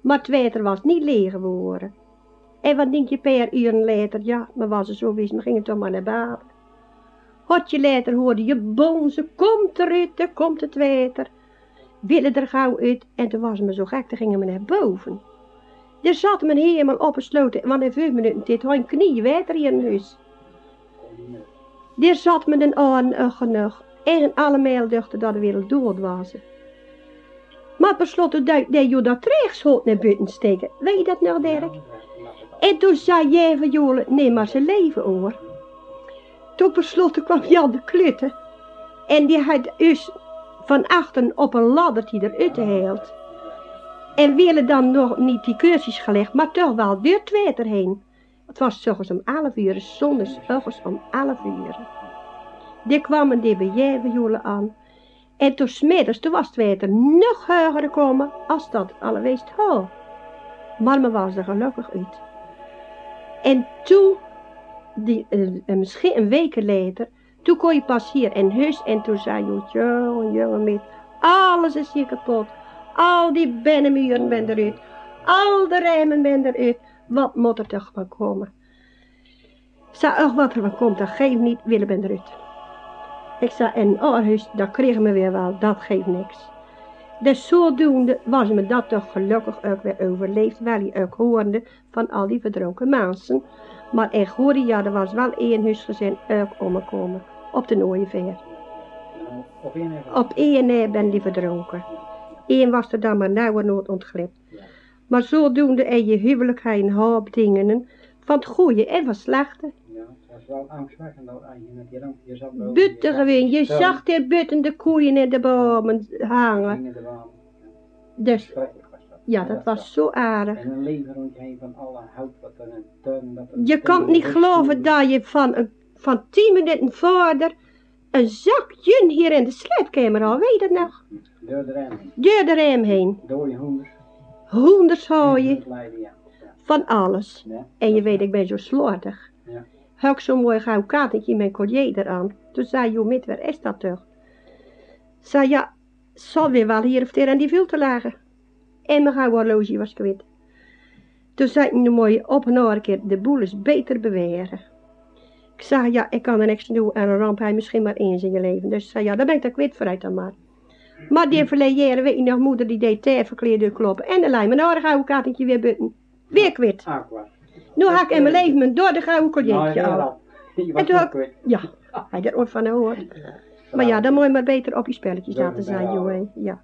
Maar het water was niet leeg geworden. En wat denk je per uur later? Ja, maar was het zo wist, dan ging het toch maar naar baden. Hotje later hoorde je bonzen, komt eruit, er komt het water. Willen er gauw uit en toen was me zo gek, toen gingen we naar boven. Er zat men helemaal opgesloten, want in vijf minuten dit had een knie water in huis. Daar zat men een aan genoeg en alle dachten dat de wereld dood was. Maar besloten dat je dat rechtshoofd naar buiten steken. Weet je dat nog, Dirk? En toen zei jij van Jolen, neem maar zijn leven hoor. Toen besloten kwam Jan de Klutte. En die had dus van achter op een laddertje eruit gehaald. En willen dan nog niet die cursus gelegd, maar toch wel door het water heen. Het was s'ochtends om 11 uur, zondags om 11 uur. Die kwamen die bij jij van Jolen aan. En toen smiddags, toen was het water nog hoger gekomen als dat het alle wist. Oh. Maar me was er gelukkig uit. En toen, die, uh, misschien een week later, toen kon je pas hier in huis en toen zei je, jongen, jongen, met, alles is hier kapot. Al die binnenmuren ben eruit. Al de rijmen ben eruit. Wat moet er toch van komen? Zei, ach, wat er van komt, dat geeft niet, willen ben eruit. Ik zei, en oh, huis, dat kregen we weer wel, dat geeft niks. Dus zodoende was me dat toch gelukkig ook weer overleefd, wel je ook hoorde van al die verdronken mensen. Maar in goede er was wel één huisgezin ook omgekomen, op de Nooieveer. Op één Op één ben die verdronken. Eén was er dan maar nauwe nood ontglipt. Maar zodoende en je huwelijk een hoop dingen van het goede en van het slechte. Het was wel angstwekkend dat je Butten zag er buiten de koeien in de bomen hangen. Dus ja, dat was zo aardig. En een leven rondheen van alle hout wat er een tuin. Je kan niet geloven dat je van, een- van tien minuten verder een zakje hier in de sleepkamer had. Weet je dat nog? Door de rem. De heen. Door je hoenders. Honderd hou je. Van alles. Ja. En je weet, ik ben zo slordig. Ja. Had ik zo'n mooi gauw katentje met collier eraan. Toen zei je, met waar is dat toch? Zei ja, zal weer wel hier of daar aan die te lagen. En mijn gouden horloge was kwijt. Toen zei ik nu mooi op een keer, de boel is beter beweren. Ik zei ja, ik kan er niks doen en een ramp hij misschien maar eens in je leven. Dus zei ja, dan ben ik er kwijt vooruit dan maar. Maar die verleden weet je nog, moeder die deed thee verkleed kloppen. En lei me nou een gouden weer buiten. Weer. Aqua. Nu ga ik in mijn leven mijn door de gouden Nou, collietje al. Je En toen had-. Ja, hij er ooit van gehoord. Maar ja, dan moet je maar beter op je spelletjes laten zijn, jongen. Ja.